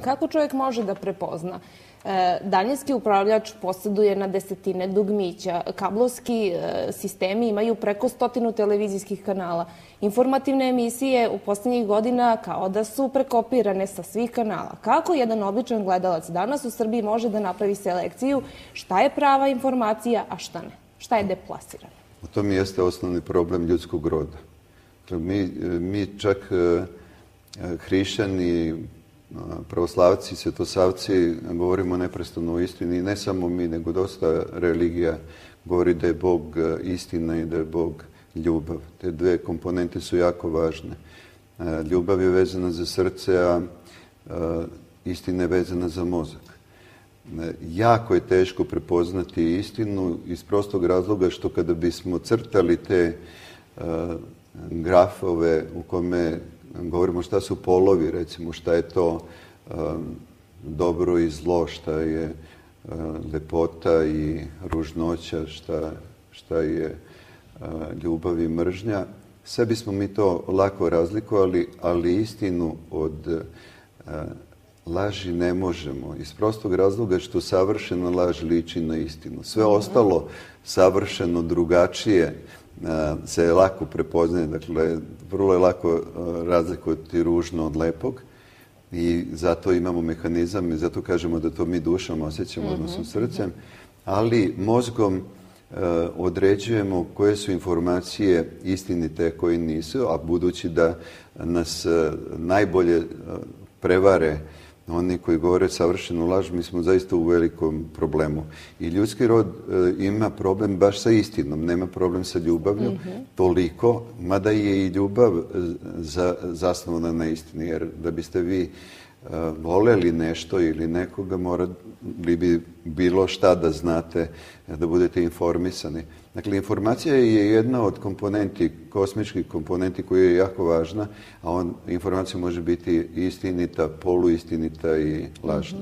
Kako čovjek može da prepozna? E, daljinski upravljač posjeduje na desetine dugmića. Kablovski e, sistemi imaju preko stotinu televizijskih kanala. Informativne emisije u posljednjih godina kao da su prekopirane sa svih kanala. Kako jedan običan gledalac danas u Srbiji može da napravi selekciju šta je prava informacija, a šta ne? Šta je deplasirano? U tom jeste osnovni problem ljudskog roda. Mi, mi čak e, hrišćani, pravoslavci, svetosavci govorimo neprestano o istini ne samo mi, nego dosta religija govori da je Bog e, istina i da je Bog ljubav. Te dve komponente su jako važne. E, ljubav je vezana za srce, a e, istina je vezana za mozak. Jako je teško prepoznati istinu iz prostog razloga što kada bismo crtali te grafove u kome govorimo šta su polovi, recimo šta je to dobro i zlo, šta je lepota i ružnoća, šta, šta je ljubav i mržnja. Sve bismo mi to lako razlikovali, ali istinu od laži ne možemo. Iz prostog razloga što savršena laž liči na istinu. Sve ostalo savršeno drugačije se lako prepoznaje, dakle, vrlo je lako razlikovati ružno od lepog i zato imamo mehanizam i zato kažemo da to mi dušom osjećamo, mhm, odnosno srcem, ali mozgom određujemo koje su informacije istinite, koje nisu, a budući da nas najbolje prevare oni koji govore savršenu laž, mi smo zaista u velikom problemu. I ljudski rod e, ima problem baš sa istinom, nema problem sa ljubavlju, mhm. toliko, mada je i ljubav e, zasnovana na istini, jer da biste vi voleli nešto ili nekoga, morali bi bilo šta da znate, da budete informisani. Dakle, informacija je jedna od komponenti, kosmičkih komponenti koja je jako važna, a on, informacija može biti istinita, poluistinita i lažna.